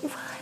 What?